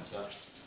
So.